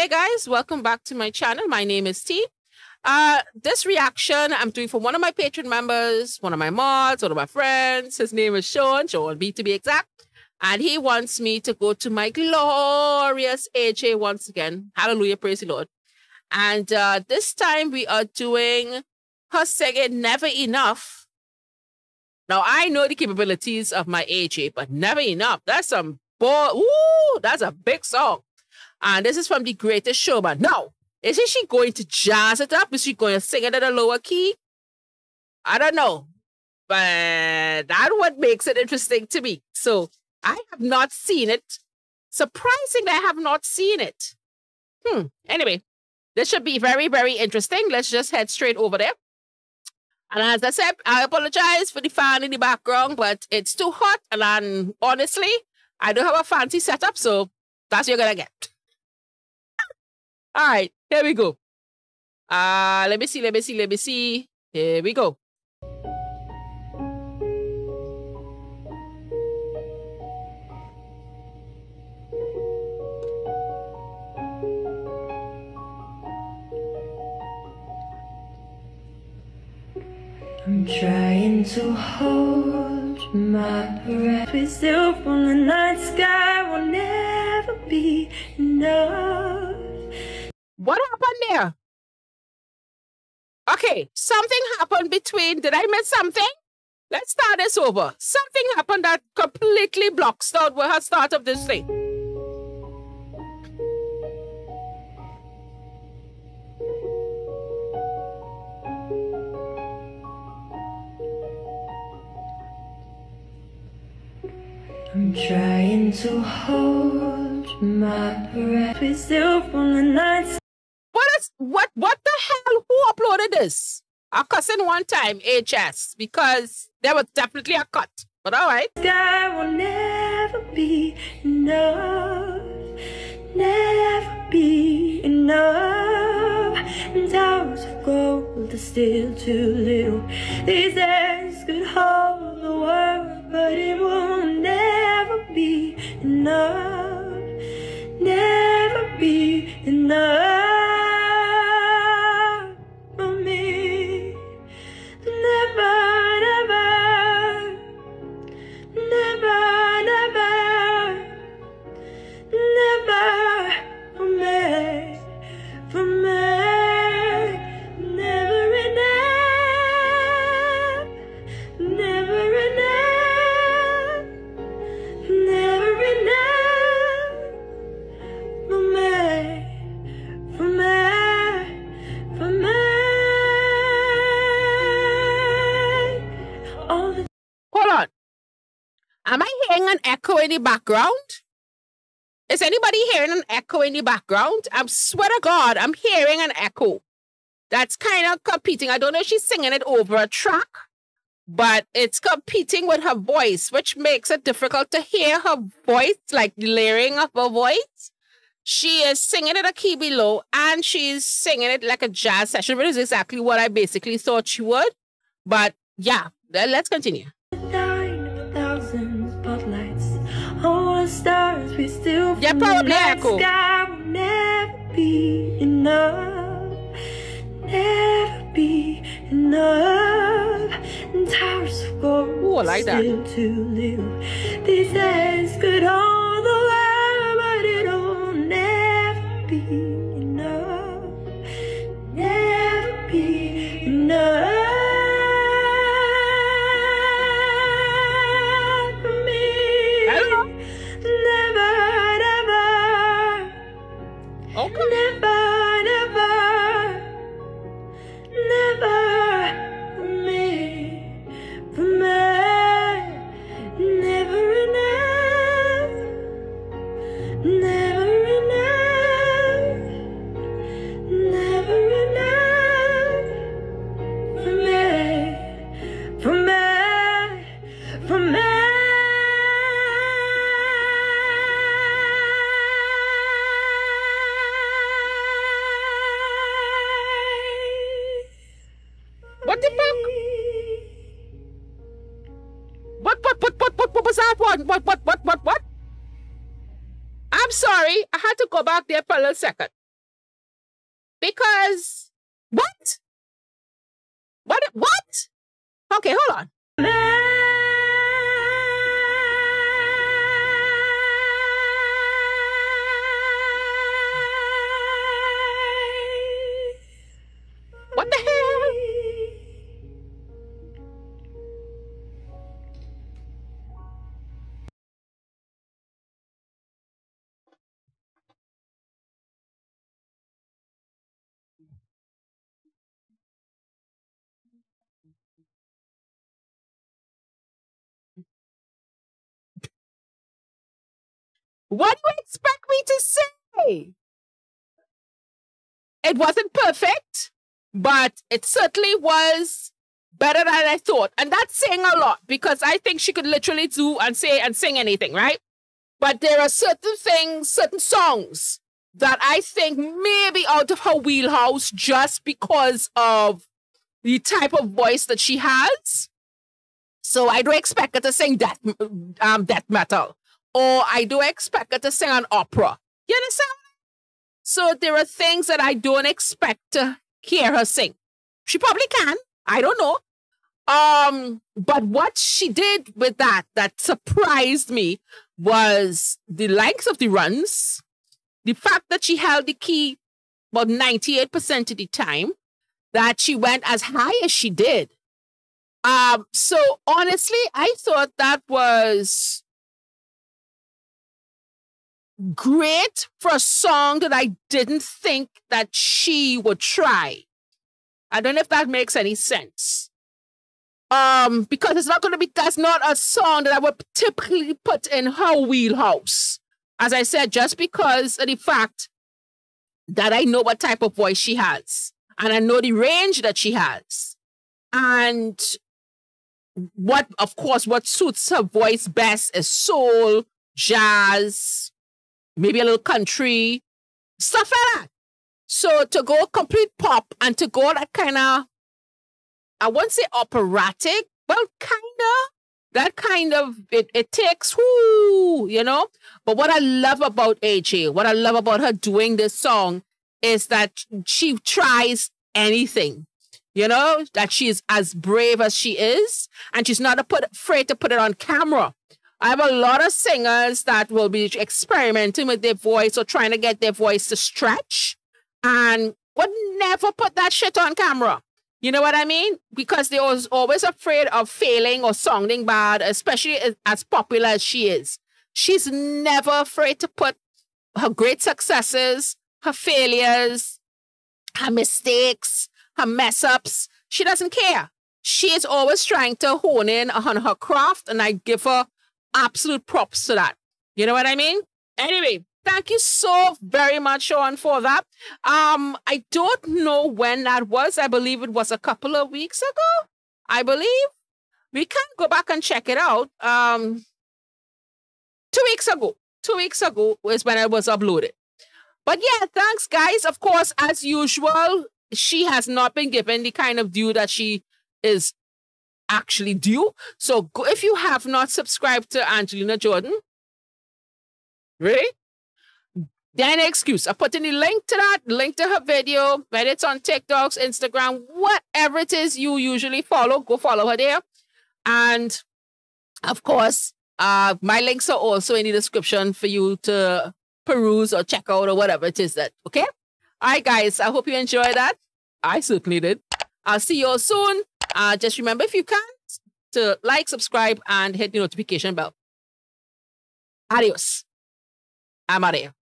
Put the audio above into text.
Hey guys, welcome back to my channel. My name is T. Uh, this reaction I'm doing for one of my Patreon members, one of my mods, one of my friends. His name is Sean, Sean B to be exact. And he wants me to go to my glorious AJ once again. Hallelujah, praise the Lord. And uh, this time we are doing her singing Never Enough. Now I know the capabilities of my AJ, but Never Enough, that's some boy, ooh, that's a big song. And this is from The Greatest Showman. Now, isn't she going to jazz it up? Is she going to sing it at a lower key? I don't know. But that's what makes it interesting to me. So I have not seen it. Surprisingly, I have not seen it. Hmm. Anyway, this should be very, very interesting. Let's just head straight over there. And as I said, I apologize for the fan in the background, but it's too hot. And I'm, honestly, I don't have a fancy setup, so that's what you're going to get. All right, here we go. Uh, let me see, let me see, let me see. Here we go. I'm trying to hold my breath. We still from the night sky will never be enough. What happened there? Okay, something happened between. Did I miss something? Let's start this over. Something happened that completely blocks out her start of this thing. I'm trying to hold my breath. We still from the night what what the hell? Who uploaded this? I cussing one time, HS, because there was definitely a cut. But all right. Sky will never be enough. Never be enough. And towers of gold are still too little. These could hold the world, but it will never be enough. Never be enough. In the background? Is anybody hearing an echo in the background? I swear to God, I'm hearing an echo. That's kind of competing. I don't know if she's singing it over a track, but it's competing with her voice, which makes it difficult to hear her voice, like layering of her voice. She is singing it a key below and she's singing it like a jazz session, which is exactly what I basically thought she would. But yeah, let's continue still yeah, probably echo. sky will never be enough never be enough and towers of gold Ooh, I like still that. too little these days could hold the world but it'll never be what, what, what, what, what, what? I'm sorry, I had to go back there for a little second. Because, what? What, what? Okay, hold on. What do you expect me to say? It wasn't perfect, but it certainly was better than I thought. And that's saying a lot because I think she could literally do and say and sing anything, right? But there are certain things, certain songs that I think may be out of her wheelhouse just because of the type of voice that she has. So I don't expect her to sing death, um, death metal, or I do expect her to sing an opera. You understand? So there are things that I don't expect to hear her sing. She probably can. I don't know. Um, but what she did with that that surprised me was the length of the runs, the fact that she held the key about 98% of the time, that she went as high as she did. Um, so honestly, I thought that was great for a song that I didn't think that she would try. I don't know if that makes any sense. Um, because it's not going to be, that's not a song that I would typically put in her wheelhouse. As I said, just because of the fact that I know what type of voice she has and I know the range that she has. And what, of course, what suits her voice best is soul, jazz, maybe a little country, stuff like that. So to go complete pop and to go that kind of, I won't say operatic, but kind of, that kind of, it, it takes, whoo, you know? But what I love about AJ, what I love about her doing this song is that she tries anything, you know, that she's as brave as she is, and she's not afraid to put it on camera. I have a lot of singers that will be experimenting with their voice or trying to get their voice to stretch and would never put that shit on camera. You know what I mean? Because they was always afraid of failing or sounding bad, especially as popular as she is. She's never afraid to put her great successes, her failures, her mistakes, her mess ups. She doesn't care. She is always trying to hone in on her craft, and I give her absolute props to that. You know what I mean? Anyway, thank you so very much, Sean, for that. Um, I don't know when that was. I believe it was a couple of weeks ago. I believe we can go back and check it out. Um, two weeks ago. Two weeks ago was when it was uploaded. But yeah, thanks, guys. Of course, as usual, she has not been given the kind of due that she is actually due. So go, if you have not subscribed to Angelina Jordan, really? Then excuse. I put in the link to that, link to her video, whether it's on TikToks, Instagram, whatever it is you usually follow, go follow her there. And of course, uh, my links are also in the description for you to peruse or check out or whatever it is that, okay? All right, guys, I hope you enjoyed that. I certainly did. I'll see you all soon. Uh, just remember, if you can, to like, subscribe, and hit the notification bell. Adios. I'm out.